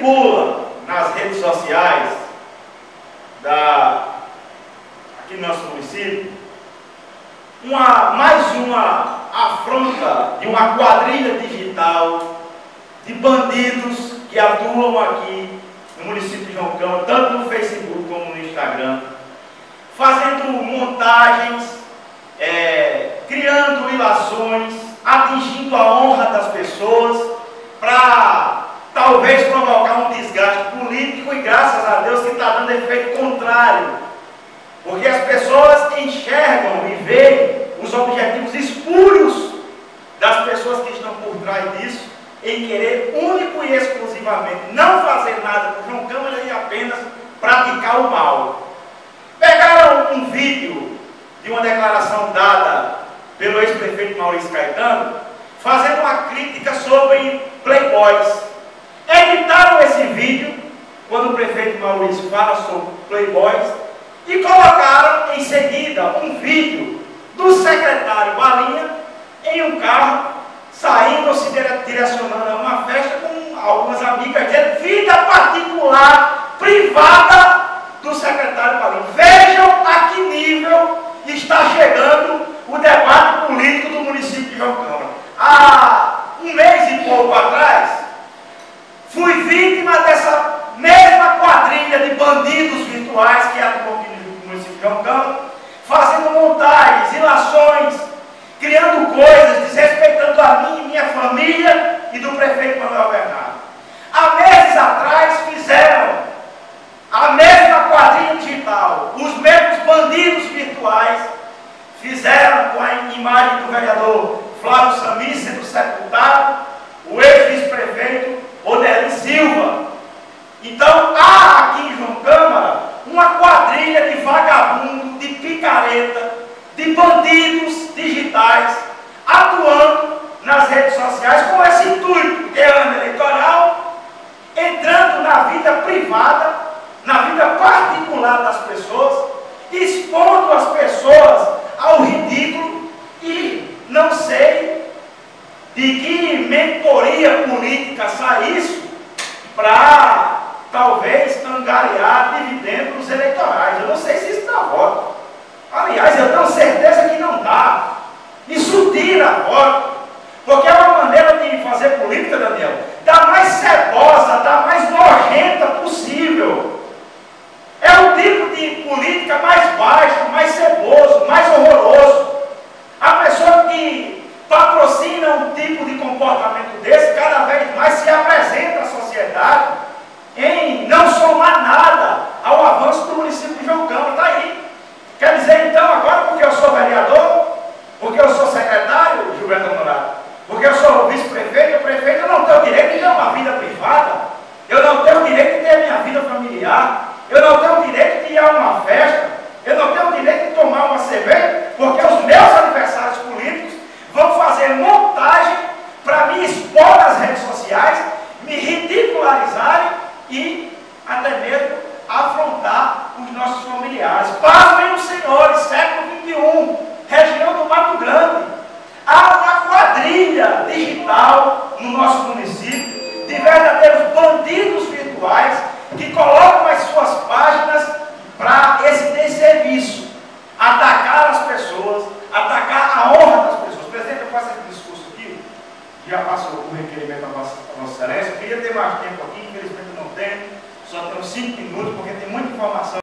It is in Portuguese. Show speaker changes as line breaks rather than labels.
circula nas redes sociais da, aqui no nosso município uma, mais uma afronta de uma quadrilha digital de bandidos que atuam aqui no município de João Câmara, tanto no Facebook como no Instagram, fazendo montagens, é, criando ilações, atingindo a honra das pessoas, para talvez provocar Porque as pessoas enxergam e veem os objetivos espúrios das pessoas que estão por trás disso em querer único e exclusivamente não fazer nada por João Câmara e apenas praticar o mal. Pegaram um vídeo de uma declaração dada pelo ex-prefeito Maurício Caetano, fazendo uma crítica sobre playboys. Editaram esse vídeo, quando o prefeito Maurício fala sobre playboys, e colocaram em seguida um vídeo do secretário Balinha em um carro saindo ou se direcionando a uma festa com algumas amigas dele, vida particular, privada do secretário Palim. Vejam a que nível está chegando o debate político do município de João Câmara. Há um mês e pouco atrás, fui vítima dessa mesma quadrilha de bandidos virtuais que atuam aqui no município de Câmara, fazendo montagens, ilações, criando coisas, desrespeitando a mim e minha família e do prefeito Manuel Bernardo. Há meses atrás fizeram a mesma quadrilha digital, os mesmos bandidos virtuais fizeram com a imagem do vereador Flávio Sami sendo sepultado, o ex-vice-prefeito Odelin Silva. Então há aqui em João Câmara uma quadrilha de vagabundo, de picareta, de bandidos digitais atuando nas redes sociais com esse intuito, é ano eleitoral, entrando na vida privada, na vida particular das pessoas, expondo as pessoas ao ridículo e não sei de que mentoria política sai isso para talvez angariar dividendos eleitorais. Eu não sei se isso dá voto. Aliás, eu tenho certeza que não dá. Isso tira voto. Porque é uma maneira de fazer política, Daniel, da mais cebosa, da mais nojenta possível. É o tipo de política mais baixo, mais ceboso, mais horroroso. A pessoa que patrocina um tipo de comportamento desse, cada vez mais se apresenta à sociedade em não somar nada ao avanço do município de João Câmara. Está aí. Quer dizer, então, agora, porque eu sou vereador, porque eu sou secretário, Gilberto Honorato, porque eu sou vice-prefeito, o prefeito, eu não tenho direito de ter uma vida privada, eu não tenho direito de ter minha vida familiar, eu não tenho direito de ir a uma festa, eu não tenho direito de tomar uma cerveja, porque os meus adversários políticos vão fazer montagem para me expor nas redes sociais, me ridicularizarem e até mesmo afrontar os nossos familiares. Pasmem os senhores, século XXI, região do Mato Grande. Há uma quadrilha digital no nosso município verdadeiros bandidos virtuais que colocam as suas páginas para esse desserviço. Atacar as pessoas, atacar a honra das pessoas. Presidente, eu faço esse discurso aqui, já passo o requerimento à Vossa Excelência. Eu queria ter mais tempo aqui, infelizmente não tenho. Só tenho cinco minutos, porque tem muita informação.